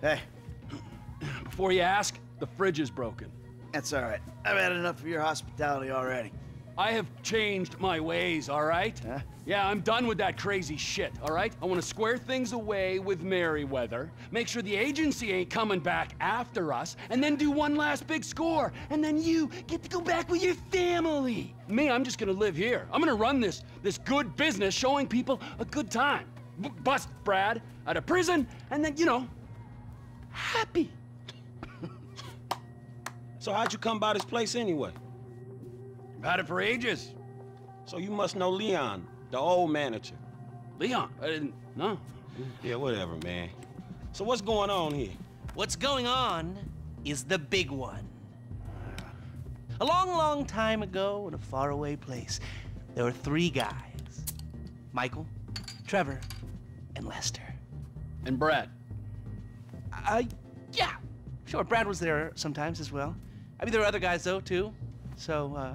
Hey, Before you ask, the fridge is broken. that's all right. I've had enough of your hospitality already. I have changed my ways, all right? Huh? Yeah, I'm done with that crazy shit, all right? I want to square things away with Merryweather, make sure the agency ain't coming back after us, and then do one last big score. And then you get to go back with your family. Me, I'm just gonna live here. I'm gonna run this, this good business showing people a good time. B bust Brad out of prison, and then, you know, happy. So how'd you come by this place anyway? I've had it for ages. So you must know Leon, the old manager. Leon, I didn't, no. Yeah, whatever, man. So what's going on here? What's going on is the big one. A long, long time ago in a faraway place, there were three guys Michael, Trevor, and Lester. And Brad. Uh, yeah, sure, Brad was there sometimes as well. I mean, there were other guys though, too. So, uh,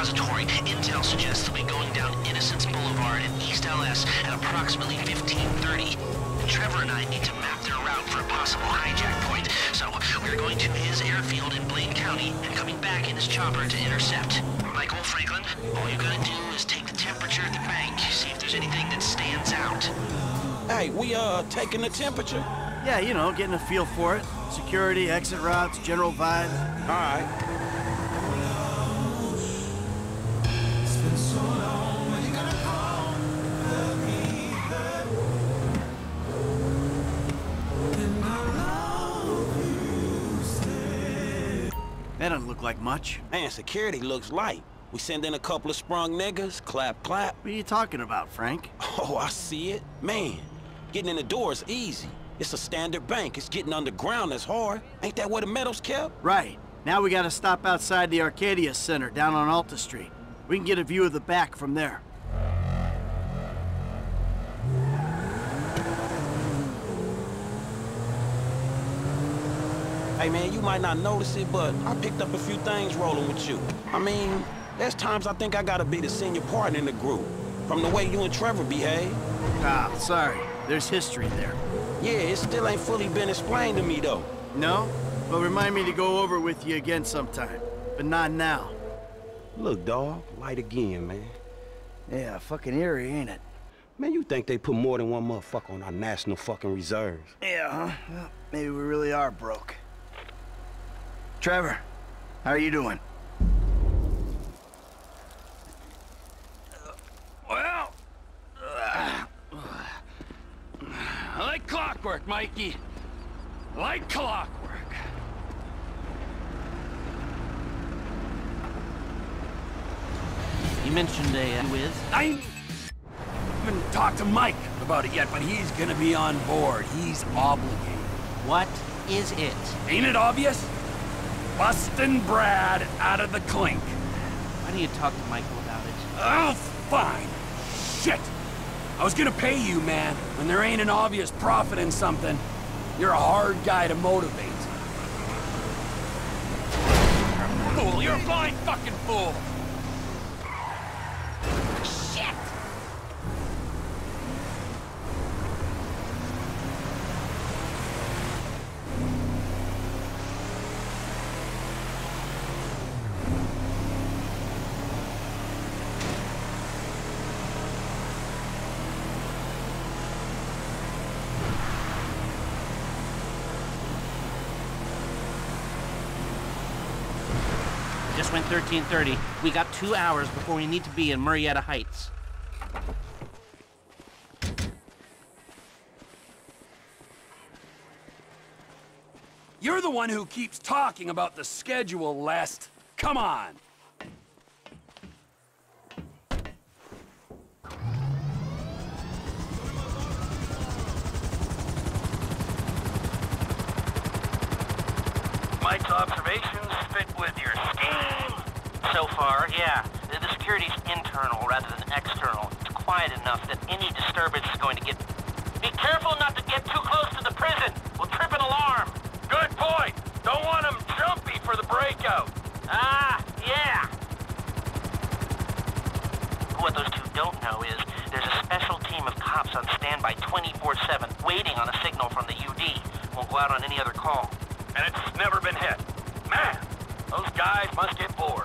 Run to the depository. Intel suggests they'll be going down Innocence Boulevard in East LS at approximately 1530. Trevor and I need to map their route for a possible hijack point, so we're going to his airfield in Blaine County and coming back in his chopper to intercept. Michael Franklin, all you gotta do is take the temperature at the bank, see if there's anything that stands out. Hey, we uh taking the temperature? Yeah, you know, getting a feel for it. Security, exit routes, general vibe. All right. That doesn't look like much. Man, security looks light. We send in a couple of sprung niggas, clap, clap. What are you talking about, Frank? Oh, I see it. Man, getting in the door is easy. It's a standard bank. It's getting underground that's hard. Ain't that where the metal's kept? Right. Now we gotta stop outside the Arcadius Center down on Alta Street. We can get a view of the back from there. Hey man, you might not notice it, but I picked up a few things rolling with you. I mean, there's times I think I gotta be the senior partner in the group. From the way you and Trevor behave. Ah, sorry. There's history there. Yeah, it still ain't fully been explained to me though. No? Well, remind me to go over with you again sometime. But not now. Look, dawg, light again, man. Yeah, fucking eerie, ain't it? Man, you think they put more than one motherfucker on our national fucking reserves? Yeah, huh? Well, maybe we really are broke. Trevor, how are you doing? Well, uh, I like clockwork, Mikey. I like clockwork. You mentioned a uh, with. I haven't talked to Mike about it yet, but he's gonna be on board. He's obligated. What is it? Ain't it obvious? Bustin' Brad out of the clink. Why don't you talk to Michael about it? Oh, fine. Shit. I was gonna pay you, man. When there ain't an obvious profit in something, you're a hard guy to motivate. Fool, you're a blind fucking fool. 1330. We got two hours before we need to be in Murrieta Heights. You're the one who keeps talking about the schedule, Lest. Come on. Internal rather than external. It's quiet enough that any disturbance is going to get... Be careful not to get too close to the prison. We'll trip an alarm. Good point. Don't want them jumpy for the breakout. Ah, yeah. What those two don't know is there's a special team of cops on standby 24-7 waiting on a signal from the UD. Won't go out on any other call. And it's never been hit. Man, those guys must get bored.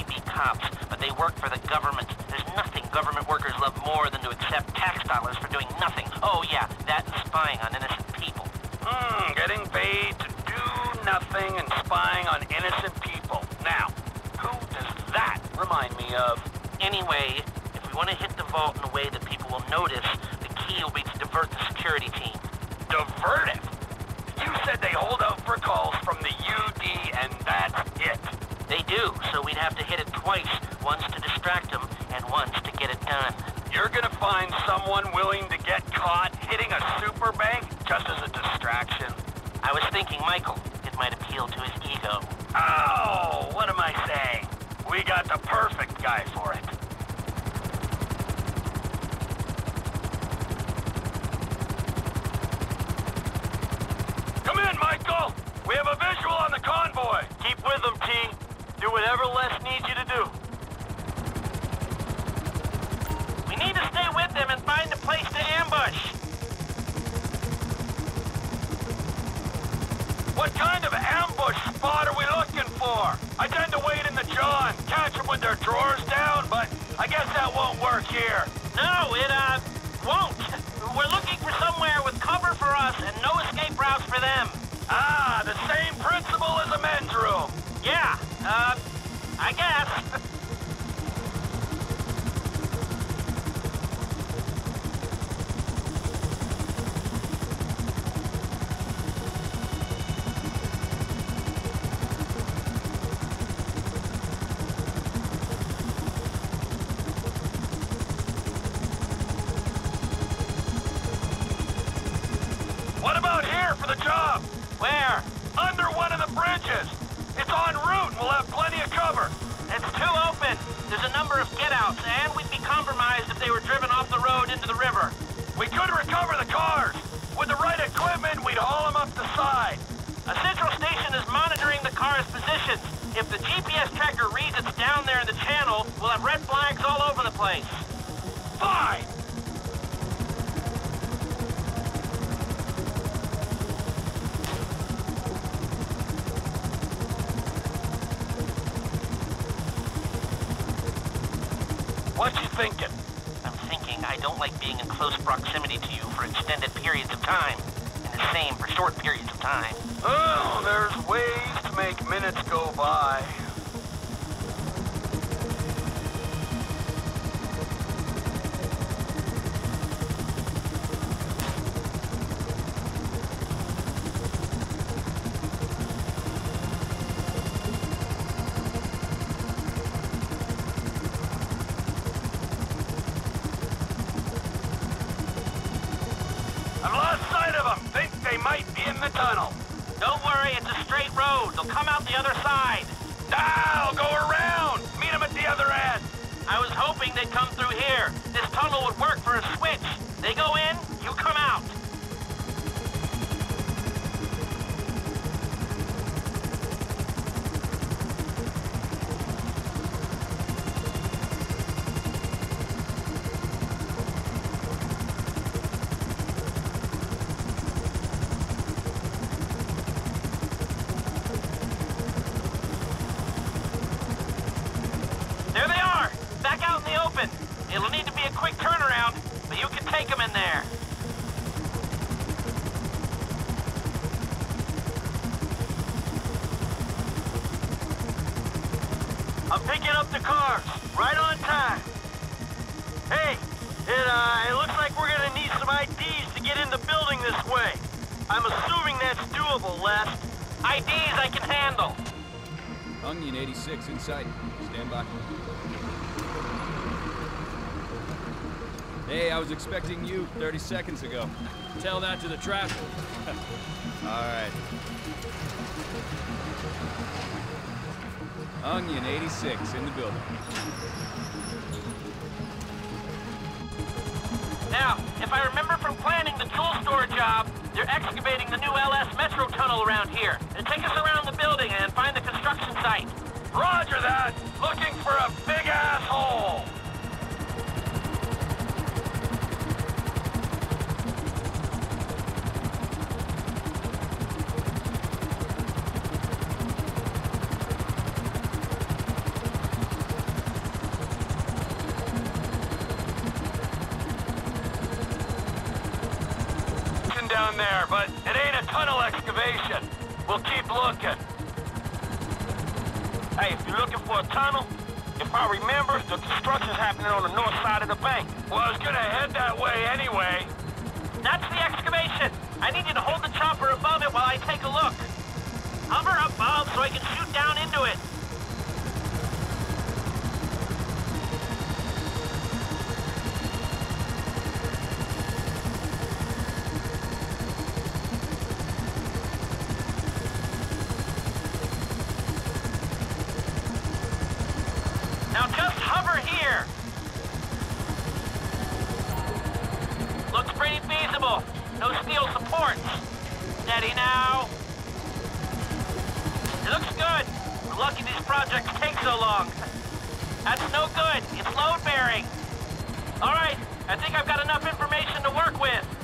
May be cops, but they work for the government. There's nothing government workers love more than to accept tax dollars for doing nothing. Oh yeah, that and spying on innocent people. Hmm, getting paid to do nothing and spying on innocent people. Now, who does that remind me of? Anyway, if we want to hit the vault in a way that people will notice, the key will be to divert the security team. Divert it? You said they hold out for whatever Les needs you to do. We need to stay with them and find a place to ambush. What kind of ambush spot are we looking for? I tend to wait in the jaw and catch them with their drawers down, but I guess that won't work here. No, it, uh, won't. We're looking for somewhere with cover for us and no escape routes for them. Ah, the same principle as a men's room. Yeah, uh, I guess. What about here for the job? Where? Under one of the bridges. It's en route. We'll have plenty of cover. It's too open. There's a number of get-outs, and we'd be compromised if they were driven off the road into the river. We could recover the cars. With the right equipment, we'd haul them up the side. A central station is monitoring the car's positions. If the GPS tracker reads it's down there in the channel, we'll have red flags all over the place. Fine. What you thinking? I'm thinking I don't like being in close proximity to you for extended periods of time, and the same for short periods of time. Oh, there's ways to make minutes go by. I've lost sight of them. Think they might be in the tunnel. Don't worry, it's a straight road. They'll come out the other side. I'll go around. Meet them at the other end. I was hoping they'd come through here. This tunnel would work for a switch. They go in, you come out. There they are, back out in the open. It'll need to be a quick turnaround, but you can take them in there. I'm picking up the cars, right on time. Hey, it, uh, it looks like we're gonna need some IDs to get in the building this way. I'm assuming that's doable, Les. IDs I can handle. Onion 86 inside. Stand by. Hey, I was expecting you 30 seconds ago. Tell that to the traffic. All right. Onion 86 in the building. Now, if I remember from planning the tool store job, they're excavating the new LS Metro tunnel around here. And take us around the building and find the construction site. Roger that! Looking for a big asshole! Down there, but it ain't a tunnel excavation. We'll keep looking. Hey, if you're looking for a tunnel, if I remember, the construction's happening on the north side of the bank. Well, I was gonna head that way anyway. That's the excavation. I need you to hold the chopper above it while I take a look. Hover up, above so I can shoot down into it. Steady now. It looks good. We're lucky these projects take so long. That's no good. It's load bearing. All right, I think I've got enough information to work with.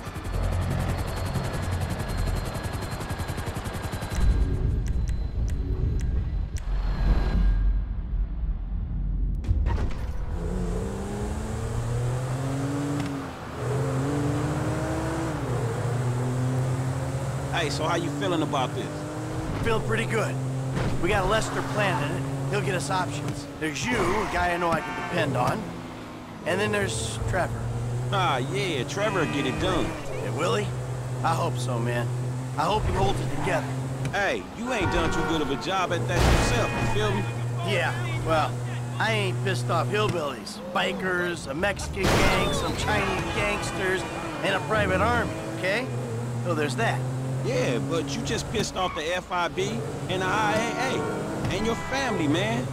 Hey, so how you feeling about this? Feel pretty good. We got Lester planning it. He'll get us options. There's you, a guy I know I can depend on. And then there's Trevor. Ah, yeah, Trevor will get it done. And Willie? I hope so, man. I hope he holds it together. Hey, you ain't done too good of a job at that yourself, you feel me? Yeah, well, I ain't pissed off hillbillies, bikers, a Mexican gang, some Chinese gangsters, and a private army, okay? So there's that. Yeah, but you just pissed off the FIB and the IAA and your family, man.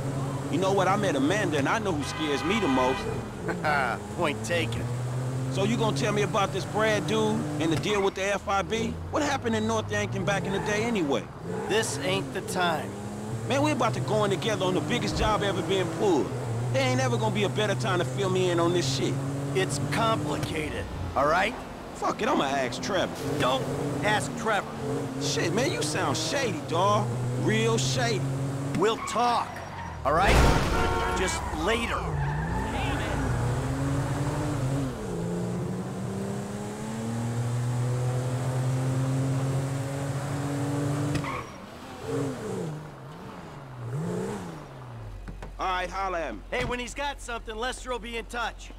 You know what? I met Amanda and I know who scares me the most. Point taken. So you gonna tell me about this Brad dude and the deal with the FIB? What happened in North Yankton back in the day anyway? This ain't the time. Man, we about to go in together on the biggest job ever being pulled. There ain't ever gonna be a better time to fill me in on this shit. It's complicated, all right? Fuck it, I'ma ask Trevor. Don't ask Trevor. Shit, man, you sound shady, dawg. Real shady. We'll talk, all right? Just later. All right, holla at me. Hey, when he's got something, Lester will be in touch.